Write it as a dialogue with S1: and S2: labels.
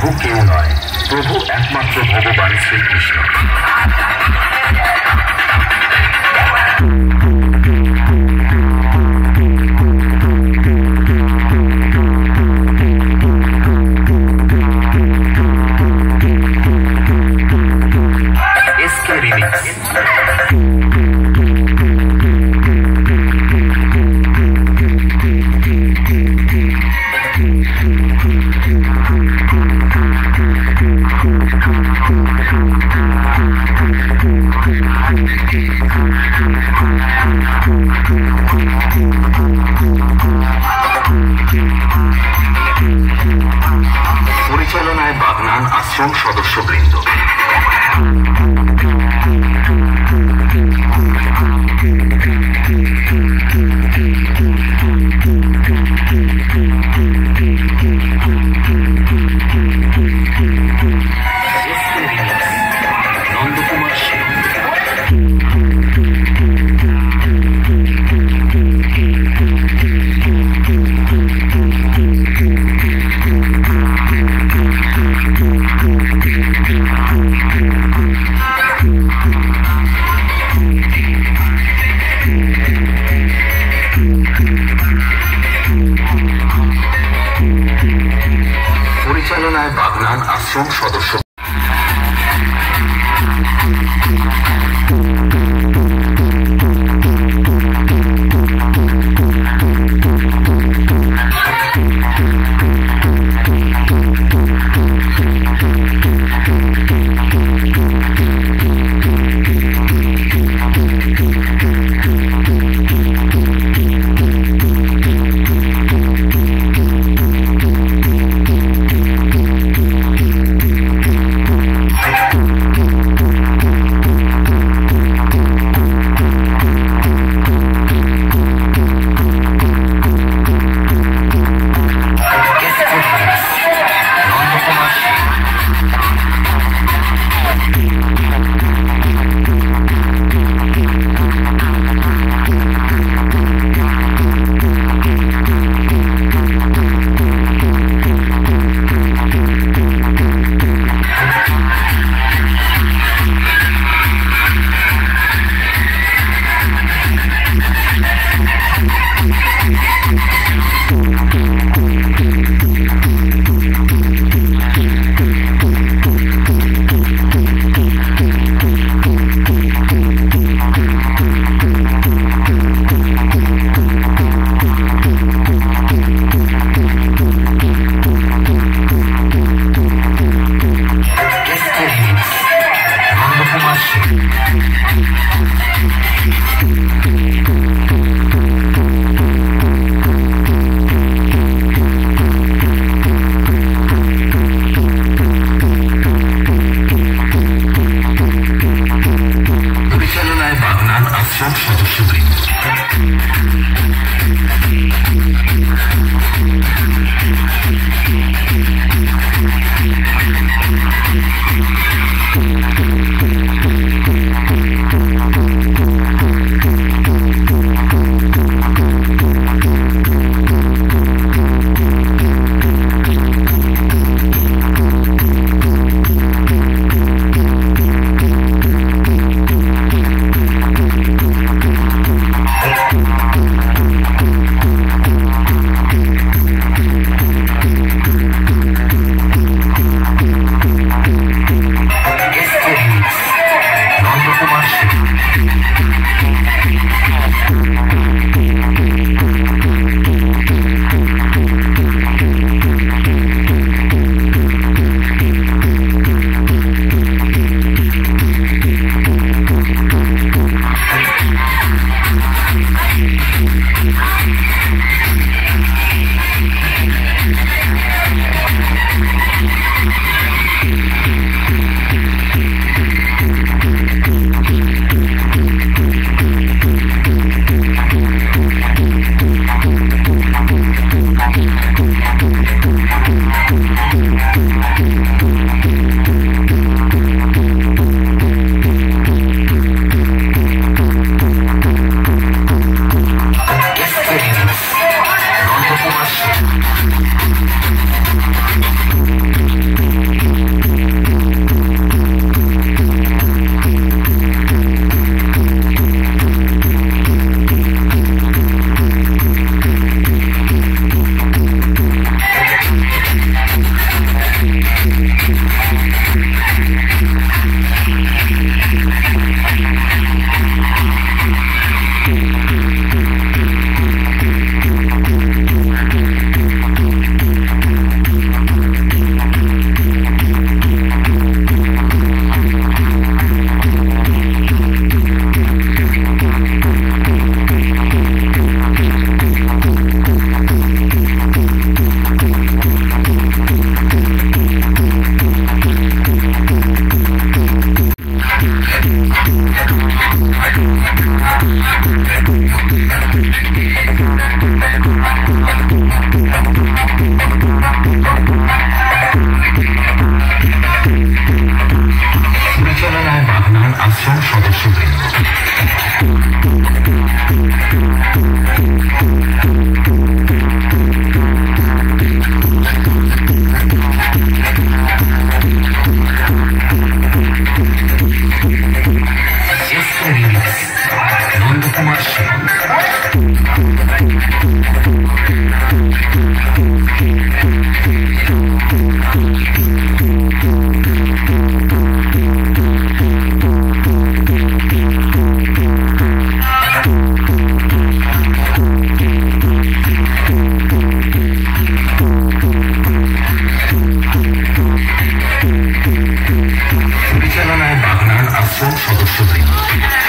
S1: কেউ নয়। প্রভু একমাত্র ভগবান শ্রীকৃষ্ণ। পরিচালনায় বাগনান আশ্রম সদস্যবৃন্দ বাগনান সদস্য Sensation for the feeling.